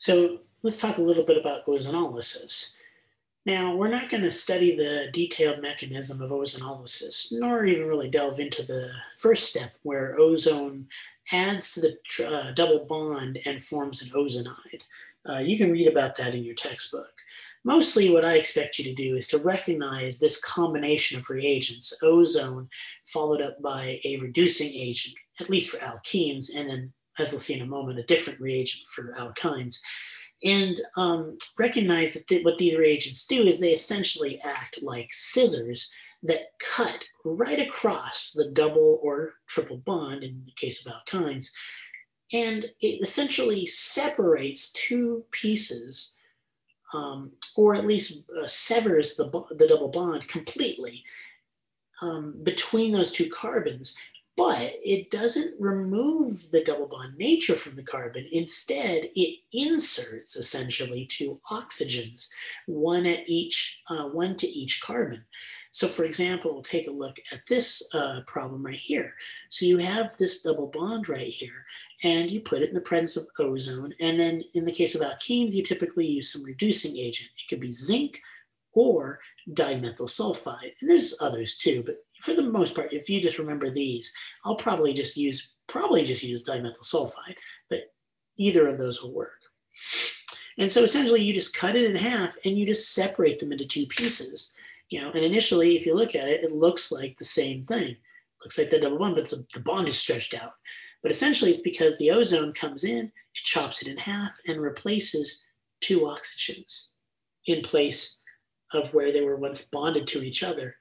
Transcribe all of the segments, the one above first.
So let's talk a little bit about ozonolysis. Now, we're not going to study the detailed mechanism of ozonolysis, nor even really delve into the first step where ozone adds to the uh, double bond and forms an ozonide. Uh, you can read about that in your textbook. Mostly what I expect you to do is to recognize this combination of reagents, ozone followed up by a reducing agent, at least for alkenes, and then, as we'll see in a moment, a different reagent for alkynes. And um, recognize that th what these reagents do is they essentially act like scissors that cut right across the double or triple bond in the case of alkynes. And it essentially separates two pieces um, or at least uh, severs the, the double bond completely um, between those two carbons, but it doesn't remove the double bond nature from the carbon. Instead, it inserts essentially two oxygens, one at each, uh, one to each carbon. So for example, we'll take a look at this uh, problem right here. So you have this double bond right here, and you put it in the presence of ozone. And then in the case of alkenes, you typically use some reducing agent. It could be zinc or dimethyl sulfide. And there's others too, but for the most part, if you just remember these, I'll probably just use, probably just use dimethyl sulfide, but either of those will work. And so essentially you just cut it in half and you just separate them into two pieces. You know, and initially, if you look at it, it looks like the same thing. looks like the double bond, but the bond is stretched out. But essentially, it's because the ozone comes in, it chops it in half, and replaces two oxygens in place of where they were once bonded to each other.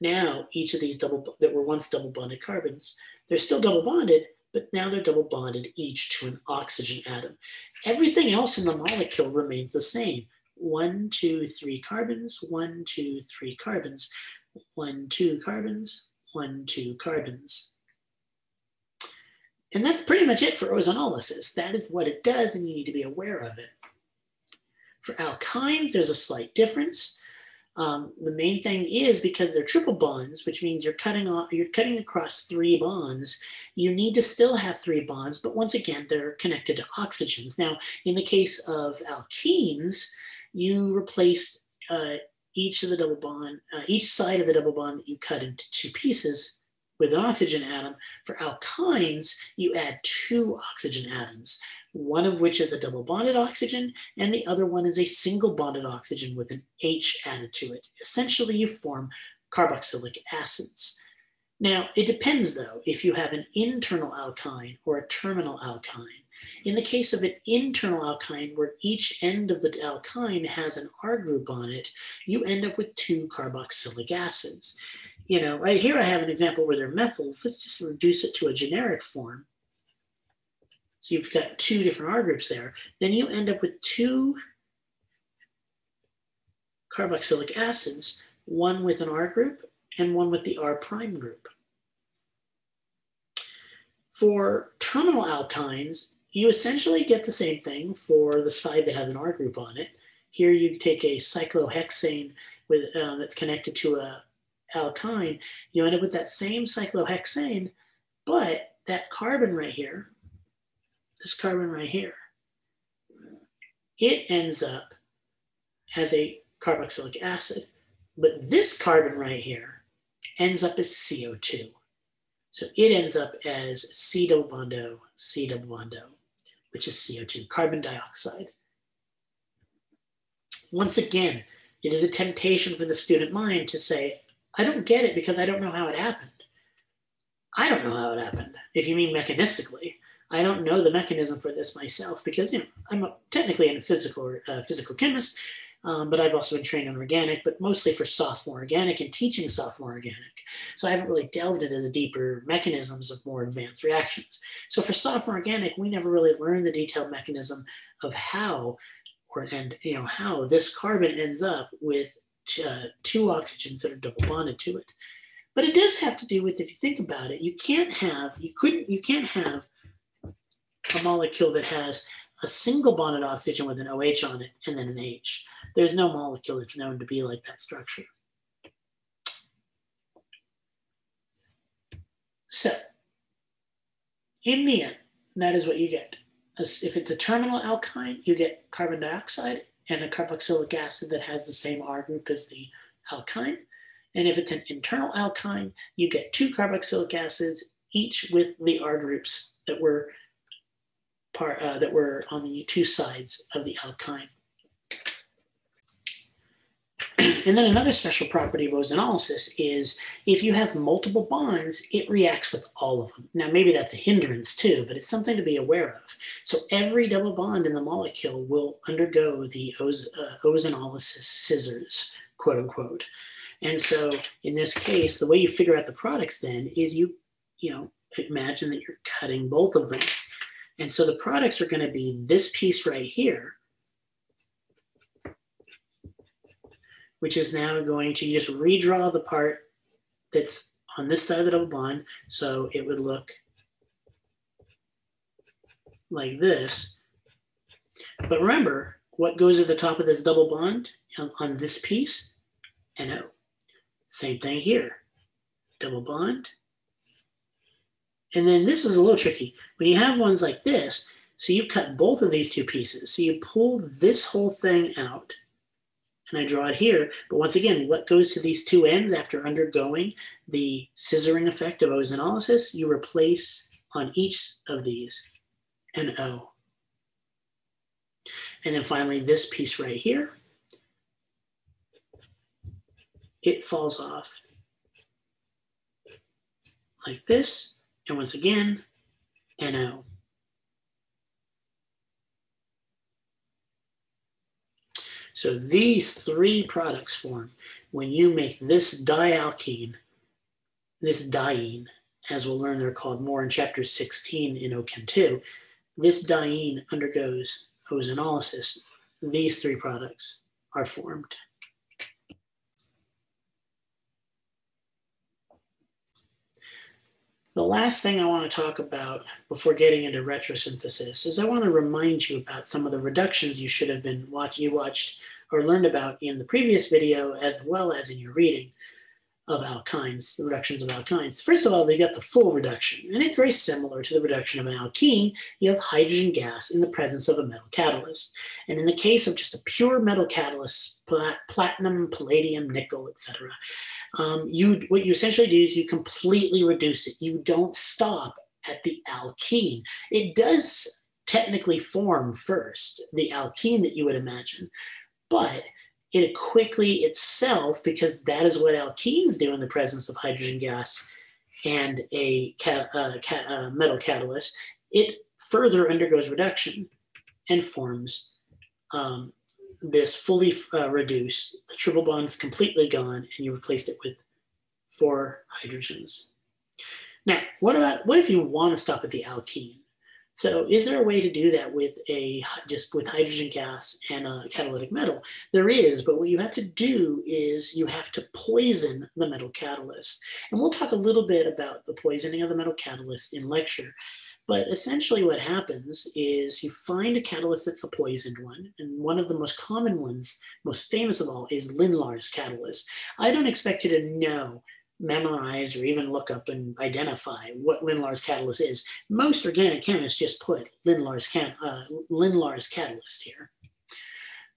Now, each of these double that were once double bonded carbons, they're still double bonded, but now they're double bonded each to an oxygen atom. Everything else in the molecule remains the same. One, two, three carbons, one, two, three carbons, one, two carbons, one, two carbons. And that's pretty much it for ozonolysis. That is what it does, and you need to be aware of it. For alkynes, there's a slight difference. Um, the main thing is because they're triple bonds, which means you're cutting off, you're cutting across three bonds. You need to still have three bonds, but once again, they're connected to oxygens. Now, in the case of alkenes, you replaced uh, each of the double bond, uh, each side of the double bond that you cut into two pieces with an oxygen atom. For alkynes, you add two oxygen atoms, one of which is a double bonded oxygen, and the other one is a single bonded oxygen with an H added to it. Essentially, you form carboxylic acids. Now, it depends though if you have an internal alkyne or a terminal alkyne. In the case of an internal alkyne where each end of the alkyne has an R group on it, you end up with two carboxylic acids you know, right here I have an example where they're methyls. Let's just reduce it to a generic form. So you've got two different R groups there. Then you end up with two carboxylic acids, one with an R group and one with the R prime group. For terminal alkynes, you essentially get the same thing for the side that has an R group on it. Here you take a cyclohexane with, uh, that's connected to a alkyne, you end up with that same cyclohexane, but that carbon right here, this carbon right here, it ends up as a carboxylic acid, but this carbon right here ends up as CO2. So it ends up as C double bond O, C double bond O, which is CO2, carbon dioxide. Once again, it is a temptation for the student mind to say, I don't get it because I don't know how it happened. I don't know how it happened. If you mean mechanistically, I don't know the mechanism for this myself because you know I'm a, technically a physical uh, physical chemist, um, but I've also been trained in organic, but mostly for sophomore organic and teaching sophomore organic. So I haven't really delved into the deeper mechanisms of more advanced reactions. So for sophomore organic, we never really learned the detailed mechanism of how or and you know how this carbon ends up with uh, two oxygens that are double bonded to it. But it does have to do with, if you think about it, you can't have, you couldn't, you can't have a molecule that has a single bonded oxygen with an OH on it and then an H. There's no molecule that's known to be like that structure. So, in the end, that is what you get. if it's a terminal alkyne, you get carbon dioxide and a carboxylic acid that has the same R group as the alkyne. And if it's an internal alkyne, you get two carboxylic acids, each with the R groups that were part uh, that were on the two sides of the alkyne. And then another special property of ozonolysis is if you have multiple bonds, it reacts with all of them. Now, maybe that's a hindrance too, but it's something to be aware of. So every double bond in the molecule will undergo the oz uh, ozonolysis scissors, quote unquote. And so in this case, the way you figure out the products then is you, you know, imagine that you're cutting both of them. And so the products are going to be this piece right here, which is now going to just redraw the part that's on this side of the double bond. So it would look like this. But remember, what goes at the top of this double bond on, this piece? NO. Same thing here. Double bond, and then this is a little tricky. When you have ones like this, so you've cut both of these two pieces. So you pull this whole thing out and I draw it here. But once again, what goes to these two ends after undergoing the scissoring effect of ozonolysis, you replace on each of these an O. And then finally, this piece right here, it falls off like this. And once again, NO. So these three products form when you make this dialkene, this diene, as we'll learn they're called more in chapter 16 in OChem 2, this diene undergoes ozonolysis. These three products are formed. The last thing I want to talk about before getting into retrosynthesis is I want to remind you about some of the reductions you should have been watching, you watched or learned about in the previous video as well as in your reading of alkynes, the reductions of alkynes. First of all, you got the full reduction, and it's very similar to the reduction of an alkene. You have hydrogen gas in the presence of a metal catalyst. And in the case of just a pure metal catalyst, plat platinum, palladium, nickel, etc., um, you what you essentially do is you completely reduce it. You don't stop at the alkene. It does technically form first, the alkene that you would imagine, but it quickly itself, because that is what alkenes do in the presence of hydrogen gas and a uh, uh, metal catalyst, it further undergoes reduction and forms um, this fully uh, reduced, the triple bond is completely gone, and you replaced it with four hydrogens. Now, what about what if you want to stop at the alkene? So is there a way to do that with a just with hydrogen gas and a catalytic metal? There is, but what you have to do is you have to poison the metal catalyst. And we'll talk a little bit about the poisoning of the metal catalyst in lecture. But essentially what happens is you find a catalyst that's a poisoned one. And one of the most common ones, most famous of all, is Lindlar's catalyst. I don't expect you to know memorize or even look up and identify what Lindlar's catalyst is. Most organic chemists just put Lindlar's, can, uh, catalyst here.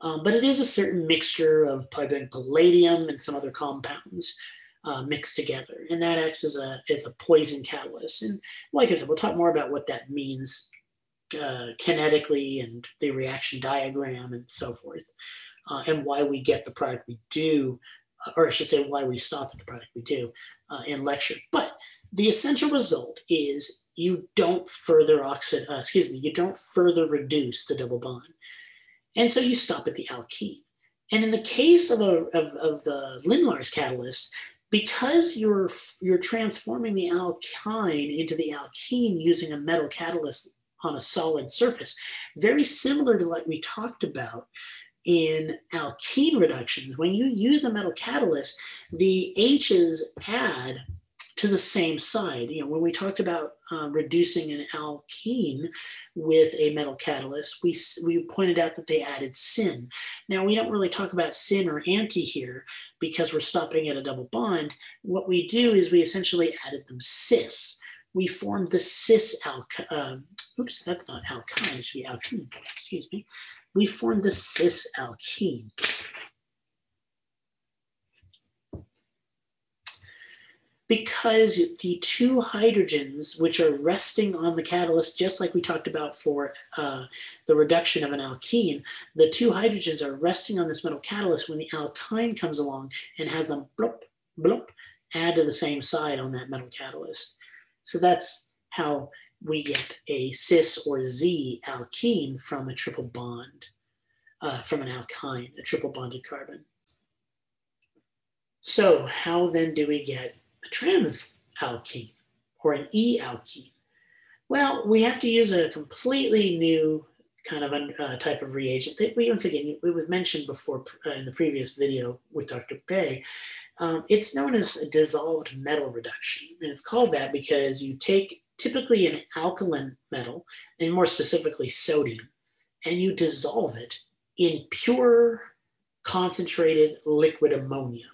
Um, but it is a certain mixture of palladium and some other compounds uh, mixed together. And that acts as a, as a poison catalyst. And like I said, we'll talk more about what that means uh, kinetically and the reaction diagram and so forth, uh, and why we get the product we do or I should say why we stop at the product we do uh, in lecture. But the essential result is you don't further oxid, uh, excuse me, you don't further reduce the double bond. And so you stop at the alkene. And in the case of, a, of, of the Lindlar's catalyst, because you're, you're transforming the alkyne into the alkene using a metal catalyst on a solid surface, very similar to what we talked about in alkene reductions, when you use a metal catalyst, the H's add to the same side. You know, when we talked about uh, reducing an alkene with a metal catalyst, we, we pointed out that they added syn. Now, we don't really talk about syn or anti here because we're stopping at a double bond. What we do is we essentially added them cis. we formed the cis alkyne. Um, oops, that's not alkyne, it should be alkene, excuse me. We formed the cis alkene. because the two hydrogens, which are resting on the catalyst, just like we talked about for uh, the reduction of an alkene, the two hydrogens are resting on this metal catalyst when the alkyne comes along and has them blop, blop, add to the same side on that metal catalyst. So that's how we get a cis or Z alkene from a triple bond, uh, from an alkyne, a triple bonded carbon. So how then do we get a trans alkene or an E alkene? Well, we have to use a completely new kind of a uh, type of reagent that we once again it was mentioned before uh, in the previous video with Dr. Bay. Um, it's known as a dissolved metal reduction, and it's called that because you take typically an alkaline metal, and more specifically sodium, and you dissolve it in pure concentrated liquid ammonia.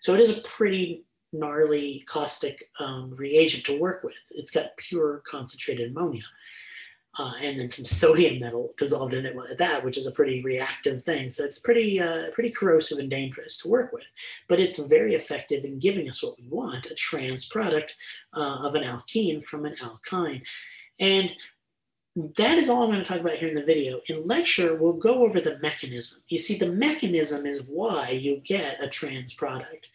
So it is a pretty gnarly caustic um, reagent to work with. It's got pure concentrated ammonia. Uh, and then some sodium metal dissolved in it at that, which is a pretty reactive thing. So it's pretty, uh, pretty corrosive and dangerous to work with. But it's very effective in giving us what we want, a trans product uh, of an alkene from an alkyne. And that is all I'm going to talk about here in the video. In lecture, we'll go over the mechanism. You see, the mechanism is why you get a trans product.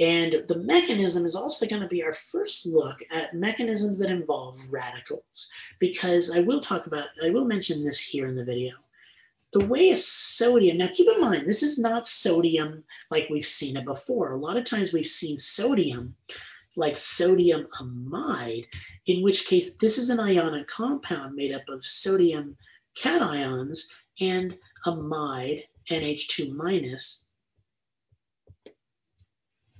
And the mechanism is also going to be our first look at mechanisms that involve radicals, because I will talk about, I will mention this here in the video. The way a sodium, now keep in mind, this is not sodium like we've seen it before. A lot of times we've seen sodium like sodium amide, in which case this is an ionic compound made up of sodium cations and amide, NH2 minus,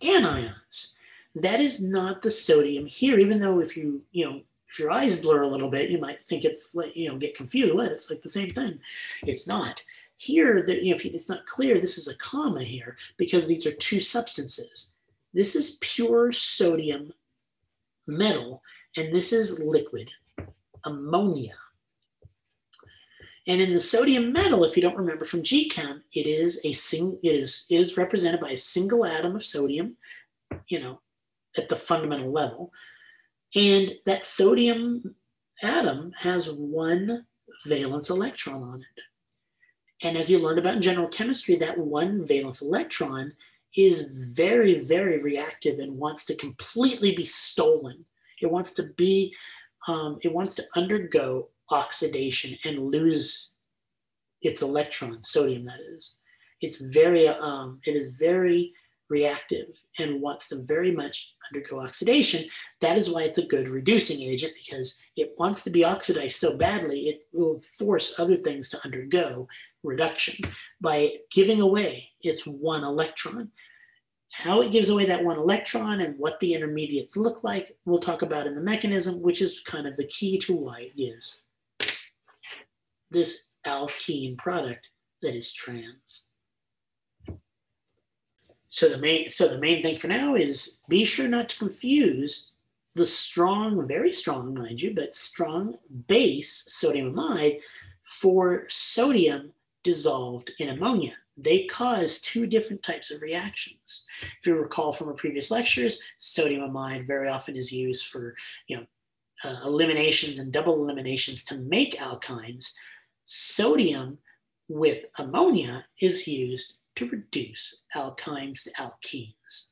anions. That is not the sodium here, even though if you, you know, if your eyes blur a little bit, you might think it's like, you know, get confused. What? It's like the same thing. It's not. Here, the, you know, if it's not clear, this is a comma here because these are two substances. This is pure sodium metal, and this is liquid ammonia. And in the sodium metal, if you don't remember from GChem, it is a sing it is it is represented by a single atom of sodium, you know, at the fundamental level. And that sodium atom has one valence electron on it. And as you learned about in general chemistry, that one valence electron is very, very reactive and wants to completely be stolen. It wants to be, um, it wants to undergo oxidation and lose its electrons, sodium that is. It's very, um, it is very reactive and wants to very much undergo oxidation. That is why it's a good reducing agent because it wants to be oxidized so badly, it will force other things to undergo reduction by giving away its one electron. How it gives away that one electron and what the intermediates look like, we'll talk about in the mechanism, which is kind of the key to why it gives this alkene product that is trans. So the main so the main thing for now is be sure not to confuse the strong, very strong, mind you, but strong base sodium amide for sodium dissolved in ammonia. They cause two different types of reactions. If you recall from our previous lectures, sodium amide very often is used for you know uh, eliminations and double eliminations to make alkynes Sodium with ammonia is used to reduce alkynes to alkenes.